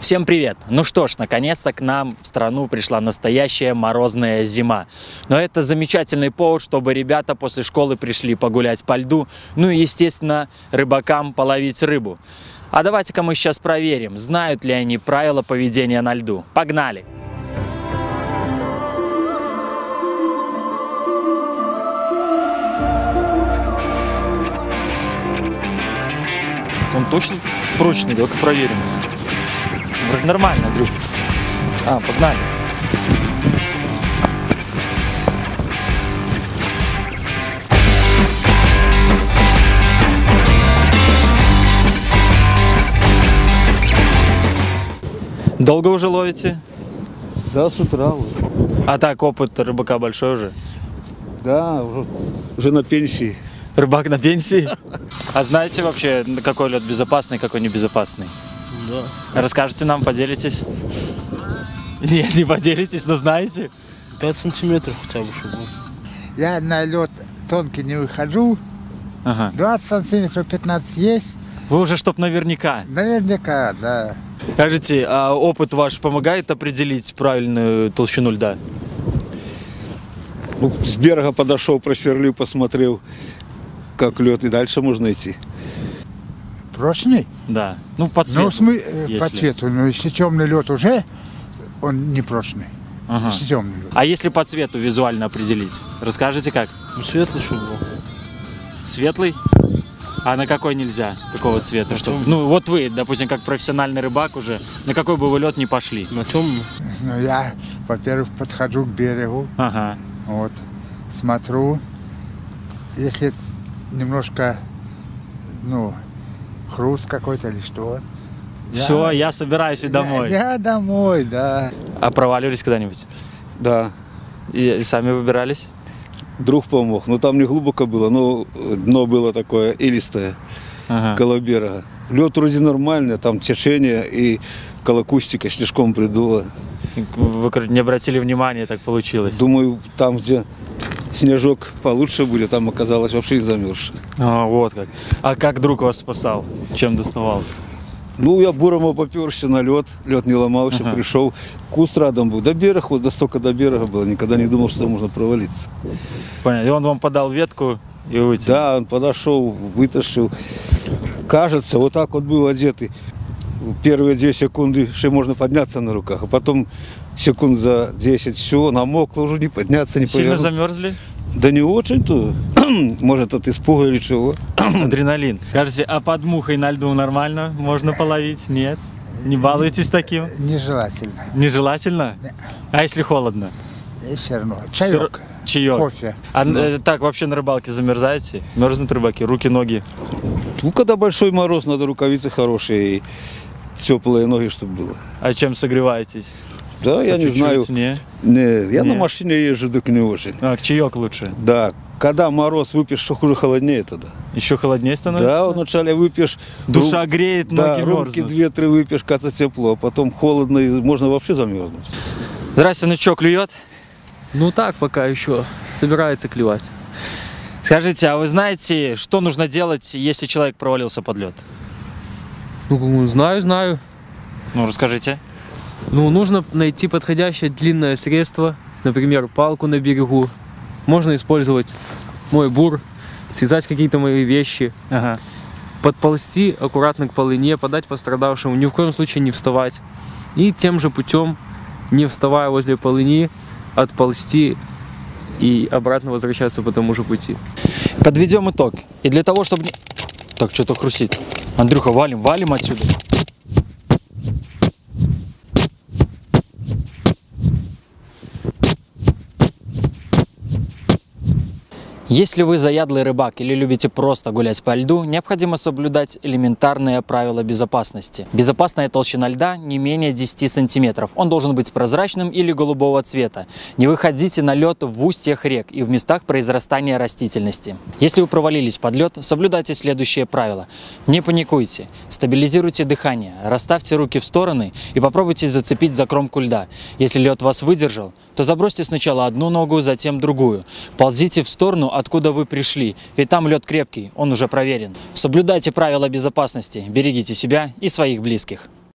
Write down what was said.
Всем привет! Ну что ж, наконец-то к нам в страну пришла настоящая морозная зима. Но это замечательный повод, чтобы ребята после школы пришли погулять по льду, ну и, естественно, рыбакам половить рыбу. А давайте-ка мы сейчас проверим, знают ли они правила поведения на льду. Погнали! Он точно прочный, давай-ка проверим. Вроде нормально, Андрюх. А, погнали. Долго уже ловите? Да, с утра уже. А так, опыт рыбака большой уже. Да, уже, уже на пенсии. Рыбак на пенсии? А знаете вообще, какой лед безопасный, какой небезопасный? Да. Расскажете нам, поделитесь? Нет, не поделитесь, но знаете? 5 сантиметров хотя бы, чтобы. Я на лед тонкий не выхожу. Ага. 20 сантиметров 15 есть. Вы уже чтоб наверняка. Наверняка, да. Скажите, а опыт ваш помогает определить правильную толщину льда? Ну, с берега подошел, просверлил, посмотрел, как лед, и дальше можно идти. Прочный? Да. Ну, по цвету. Ну, смы- э, по если. цвету. Но если темный лед уже, он не прочный. Ага. Если темный лед. А если по цвету визуально определить? Расскажите как? Ну, светлый, чтобы был. Светлый? А на какой нельзя? Какого цвета? На темный. Ну, вот вы, допустим, как профессиональный рыбак уже, на какой бы вы лед не пошли? На темный. Ну, я, во-первых, подхожу к берегу, Ага. вот, смотрю. Если немножко, ну, хруст какой-то или что. я- Все, я собираюсь и я- домой. Я, домой, да. А проваливались когда-нибудь? Да, И, и сами выбирались? друг помог. Но там не глубоко было, но дно было такое илистое, Ага. около берега. Лед вроде нормальный, там течение и колокустика снежком придуло. Вы не обратили внимания, так получилось. Думаю, там, где снежок получше будет, там оказалось вообще не замерзшее. А, вот как. А как друг вас спасал? Чем доставал? Ну, я буром поперся на лед, лед не ломался, Ага. пришел, куст рядом был. До берега, вот до столько до берега было, никогда не думал, что можно провалиться. Понятно. И он вам подал ветку и вытянул. Да, он подошел, вытащил. Кажется, вот так вот был одетый. Первые две секунды еще можно подняться на руках, а потом секунд за 10 все, намокло уже не подняться, не Сильно повернуться. замерзли? Да не очень-то. Может, от испуга или чего. Адреналин. Скажите, а под мухой на льду нормально? Можно половить? Нет? Не балуетесь таким? Нежелательно. Нежелательно? А если холодно? И все равно. Чаек. Чаек. Кофе. А э, так вообще на рыбалке замерзаете? Мерзнут рыбаки? Руки, ноги? Ну, когда большой мороз, надо рукавицы хорошие и теплые ноги, чтобы было. А чем согреваетесь? Да, я не знаю. Не? Не, я Не. на машине езжу, так не очень. А, чаек лучше. Да, когда мороз выпьешь, что хуже холоднее тогда. Еще холоднее становится? Да, вначале выпьешь. Душа рум- греет, Да, ноги рюмки мерзнут. две-три выпьешь, кажется тепло, а потом холодно и можно вообще замерзнуть. Здрасте, ну что, клюет? Ну так, пока еще собирается клевать. Скажите, а вы знаете, что нужно делать, если человек провалился под лед? Ну, знаю, знаю. Ну, расскажите. Ну, нужно найти подходящее длинное средство, например, палку на берегу. Можно использовать мой бур, связать какие-то мои вещи, Ага. подползти аккуратно к полыне, подать пострадавшему, ни в коем случае не вставать. И тем же путем, не вставая возле полыни, отползти и обратно возвращаться по тому же пути. Подведем итог. И для того, чтобы... Так, что-то хрустит. Андрюха, валим, валим отсюда. Если вы заядлый рыбак или любите просто гулять по льду, необходимо соблюдать элементарные правила безопасности. Безопасная толщина льда не менее 10 сантиметров. Он должен быть прозрачным или голубого цвета. Не выходите на лед в устьях рек и в местах произрастания растительности. Если вы провалились под лед, соблюдайте следующие правила. Не паникуйте, стабилизируйте дыхание, расставьте руки в стороны и попробуйте зацепить за кромку льда. Если лед вас выдержал, то забросьте сначала одну ногу, затем другую. Ползите в сторону, откуда вы пришли, ведь там лед крепкий, он уже проверен. Соблюдайте правила безопасности, берегите себя и своих близких.